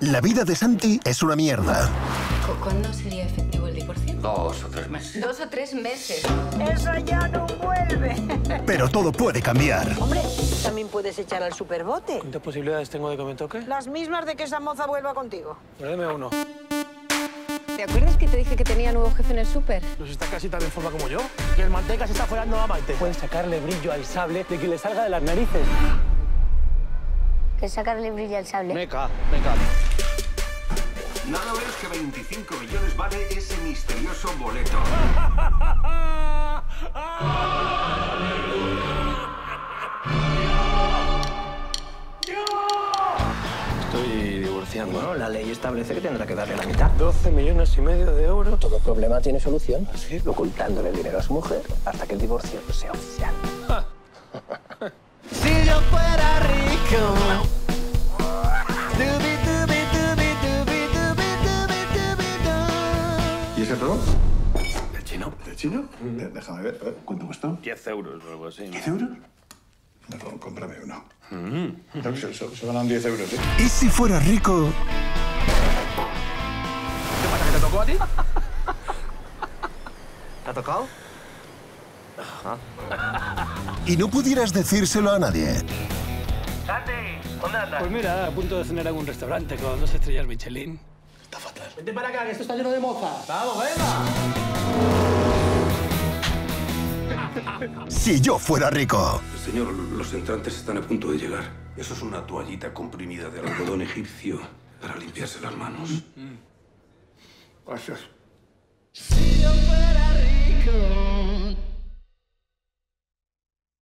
La vida de Santi es una mierda. ¿Cuándo sería efectivo el divorcio? Dos o tres meses. Dos o tres meses. Eso ya no vuelve. Pero todo puede cambiar. Hombre, también puedes echar al superbote. ¿Cuántas posibilidades tengo de que me toque? Las mismas de que esa moza vuelva contigo. Pues deme uno. ¿Te acuerdas que te dije que tenía nuevo jefe en el súper? ¿No está casi tan en forma como yo? Que el manteca se está follando a Maite. Puedes sacarle brillo al sable de que le salga de las narices. Que sacarle brillo al sable. Meca, meca. Nada menos que 25 millones vale ese misterioso boleto. Estoy divorciando. Bueno, la ley establece que tendrá que darle la mitad. 12 millones y medio de euros. Todo problema tiene solución. ¿Sí? Ocultándole el dinero a su mujer hasta que el divorcio sea oficial. ¿Y ese todo? ¿El chino? ¿De chino? Eh, Déjame ver. eh, ¿Cuánto cuesta? 10 euros o algo así. ¿10 euros? No, no, cómprame uno. No, se, se- se ganan 10 euros, ¿eh? ¿Y si fuera rico ¿Qué pasa, que te tocó a ti? ¿Te ha tocado? y no pudieras decírselo a nadie? Pues mira, a punto de cenar en un restaurante con dos estrellas Michelin. Vente para acá, que esto está lleno de mozas. ¡Vamos, venga! Si yo fuera rico. Señor, los entrantes están a punto de llegar. Eso es una toallita comprimida de algodón egipcio para limpiarse las manos. Gracias. Si yo fuera rico,